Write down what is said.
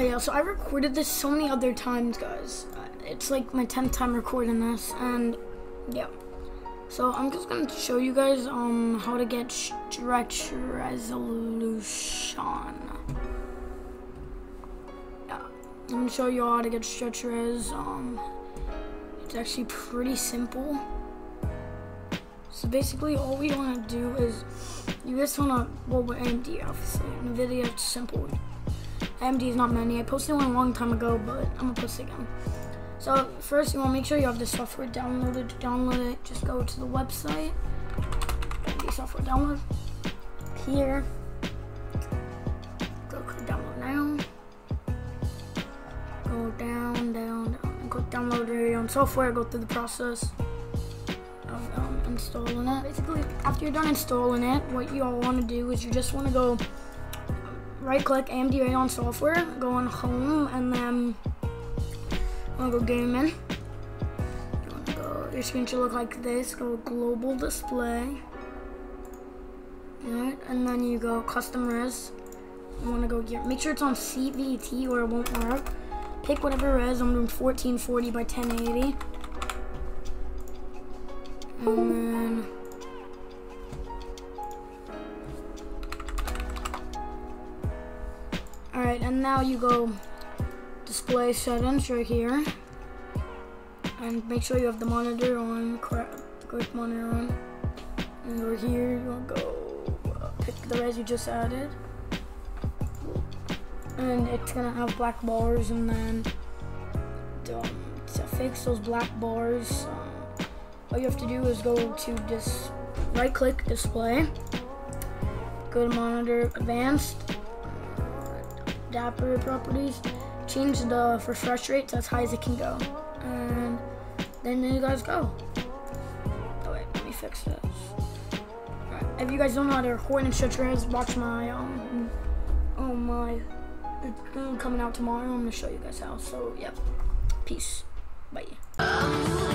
recorded this so many other times, guys. Uh, It's like my 10th time recording this, and yeah. So I'm just gonna show you guys um how to get stretch resolution. Yeah, I'm gonna show you how to get stretch res. Um, it's actually pretty simple. So basically, all we want to do is you just want to well with AMD obviously. Nvidia it's simple. AMD is not many. I posted one a long time ago, but I'm gonna post it again. So first, you want to make sure you have the software downloaded. To download it, just go to the website. The software download here. Go click download now. Go down, down, down, and click download your own software. Go through the process of um, installing it. Basically, after you're done installing it, what you all want to do is you just want to go right click AMD Radeon software, go on home, and then wanna go gaming. Go, your screen should look like this. Go global display. Right, and then you go custom res. You wanna go here. Make sure it's on CVT or it won't work. Pick whatever res. I'm doing 1440 by 1080. And then Alright, and now you go display settings right here. And make sure you have the monitor on, correct, monitor on. And over here, you'll go uh, pick the res you just added. And it's gonna have black bars, and then um, to fix those black bars, um, all you have to do is go to this right click display, go to monitor advanced, Adapter properties, change the refresh rate to as high as it can go. And then you guys go. Oh wait, let me fix this. If you guys don't know how to record and stretch res, watch my um oh my coming out tomorrow. I'm gonna show you guys how. So yep. Peace. Bye.